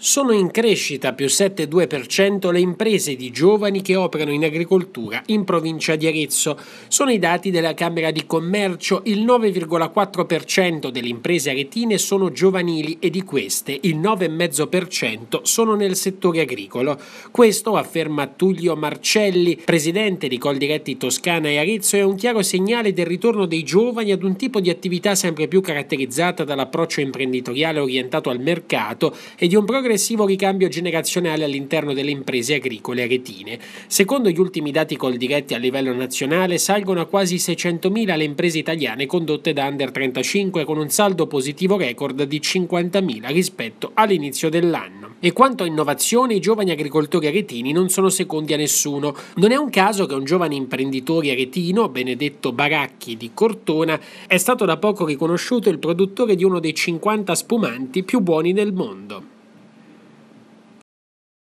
Sono in crescita più 7,2% le imprese di giovani che operano in agricoltura in provincia di Arezzo. Sono i dati della Camera di Commercio. Il 9,4% delle imprese aretine sono giovanili e di queste il 9,5% sono nel settore agricolo. Questo, afferma Tullio Marcelli, presidente di Coldiretti Toscana e Arezzo, è un chiaro segnale del ritorno dei giovani ad un tipo di attività sempre più caratterizzata dall'approccio imprenditoriale orientato al mercato e di un progresso progressivo ricambio generazionale all'interno delle imprese agricole aretine. Secondo gli ultimi dati Coldiretti a livello nazionale, salgono a quasi 600.000 le imprese italiane condotte da Under 35 con un saldo positivo record di 50.000 rispetto all'inizio dell'anno. E quanto a innovazione, i giovani agricoltori aretini non sono secondi a nessuno. Non è un caso che un giovane imprenditore aretino, Benedetto Baracchi di Cortona, è stato da poco riconosciuto il produttore di uno dei 50 spumanti più buoni del mondo.